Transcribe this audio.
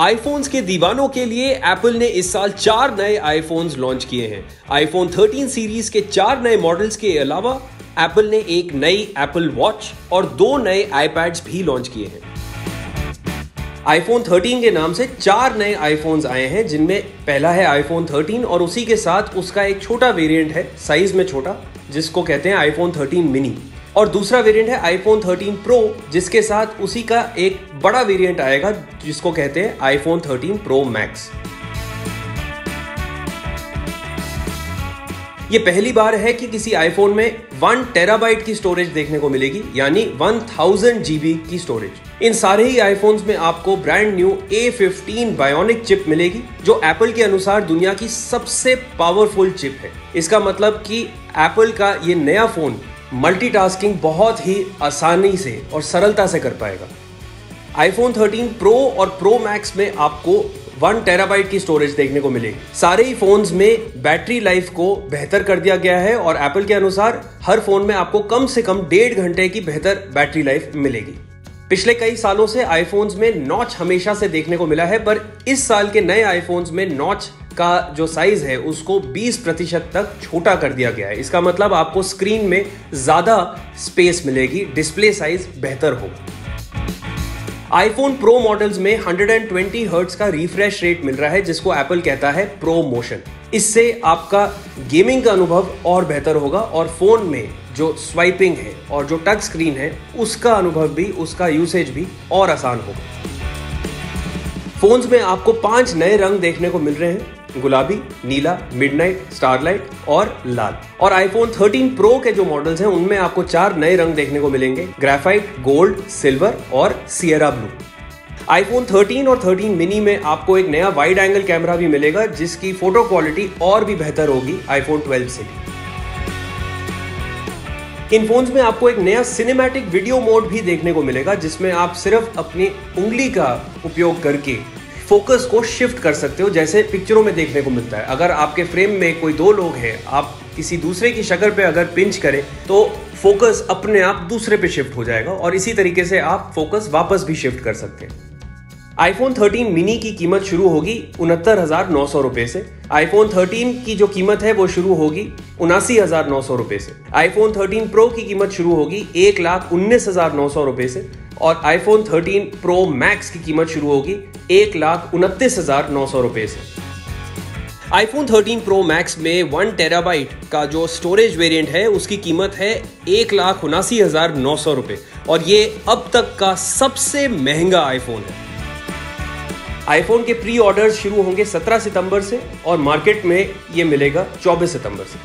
IPhones के दीवानों के लिए एप्पल ने इस साल चार नए आईफोन्स लॉन्च किए हैं। आईफोन 13 सीरीज़ के चार नए मॉडल्स के अलावा एप्पल ने एक नई एप्पल वॉच और दो नए आईपैड्स भी लॉन्च किए हैं। आईफोन 13 के नाम से चार नए आईफोन्स आए हैं, जिनमें पहला है आईफोन 13 और उसी के साथ उसका एक छोटा वेरिएंट है साइज़ में छोटा, जिसको कहते हैं आईफोन 13 मिनी और दूसरा वेरिएंट है आईफोन 13 प्रो जिसके साथ उसी का एक बड़ा वेरिएंट आएगा, जिसको कहते हैं आईफोन 13 प्रो मैक्स ये पहली बार है कि किसी आईफोन में वन टेराबाइट की स्टोरेज देखने को मिलेगी, यानी वन थाउज़ेंड जीबी की स्टोरेज इन सारे ही आईफोन्स में आपको brand new A15 bionic chip मिलेगी, जो एप्पल के अनुसार दुनिया की सबसे पावरफुल चिप है। इसका मतलब कि एप्पल का ये नया फ़ोन मल्टीटास्किंग बहुत ही आसानी से और सरलता से कर पाएगा। आईफोन 13 प्रो और प्रो मैक्स में आपको वन टेराबाइट की स्टोरेज देखने को मिलेगी। सारे ही फोन्स में बैटरी लाइफ को बेहतर कर दिया गया है और एप्पल के अनुसार हर फ़ोन में आपको कम से कम डेढ़ घंटे की बेहतर बैटरी लाइफ मिलेगी। पिछले कई सालों से आईफोन्स में नॉच हमेशा से देखने को मिला है, पर इस साल के नए आईफोन्स में नॉच का जो साइज़ है, उसको 20 प्रतिशत तक छोटा कर दिया गया है। इसका मतलब आपको स्क्रीन में ज़्यादा स्पेस मिलेगी डिस्प्ले साइज़ बेहतर होगा। आईफोन प्रो मॉडल्स में 120 हर्ट्ज का रिफ्रेश रेट मिल रहा है, जिसको एप्पल कहता है प्रो मोशन इससे आपका गेमिंग का अनुभव और बेहतर होगा और फ़ोन में जो स्वाइपिंग है और जो टच स्क्रीन है, उसका अनुभव भी, उसका यूसेज भी और आसान होगा। फोन्स में आपको पाँच नए रंग देखने को मिल रहे हैं। गुलाबी, नीला मिडनाइट स्टारलाइट और लाल। और आईफोन 13 प्रो के जो मॉडल्स हैं, उनमें आपको चार नए रंग देखने को मिलेंगे। ग्रेफाइट गोल्ड सिल्वर और सियरा ब्लू आईफोन 13 और 13 मिनी में आपको एक नया वाइड एंगल कैमरा भी मिलेगा, जिसकी फ़ोटो क्वालिटी और भी बेहतर होगी आईफोन 12 से इन फोन्स में आपको एक नया सिनेमैटिक वीडियो मोड भी देखने को मिलेगा, जिसमें आप सिर्फ़ अपनी उंगली का उपयोग करके फोकस को शिफ्ट कर सकते हो, जैसे पिक्चरों में देखने को मिलता है। अगर आपके फ्रेम में कोई दो लोग हैं, आप किसी दूसरे की शक्ल पे अगर पिंच करें तो फोकस अपने आप दूसरे पे शिफ्ट हो जाएगा और इसी तरीके से आप फोकस वापस भी शिफ्ट कर सकते हैं। आईफोन 13 मिनी की कीमत शुरू होगी उनहत्तर हज़ार नौ सौ रुपए से। आईफोन 13 की जो कीमत है, वो शुरू होगी उनासी हज़ार नौ सौ रुपए से। आईफोन 13 प्रो की कीमत शुरू होगी एक लाख उन्नीस हज़ार नौ सौ रुपए से। और आईफोन 13 प्रो मैक्स की कीमत शुरू होगी एक लाख उनतीस हज़ार नौ सौ रुपए से। आईफोन 13 प्रो मैक्स में वन टेराबाइट का जो स्टोरेज वेरिएंट है, उसकी कीमत है एक लाख उनासी हज़ार नौ सौ रुपए। और ये अब तक का सबसे महँगा आईफोन है। आईफोन के प्री ऑर्डर शुरू होंगे 17 सितंबर से और मार्केट में ये मिलेगा 24 सितंबर से।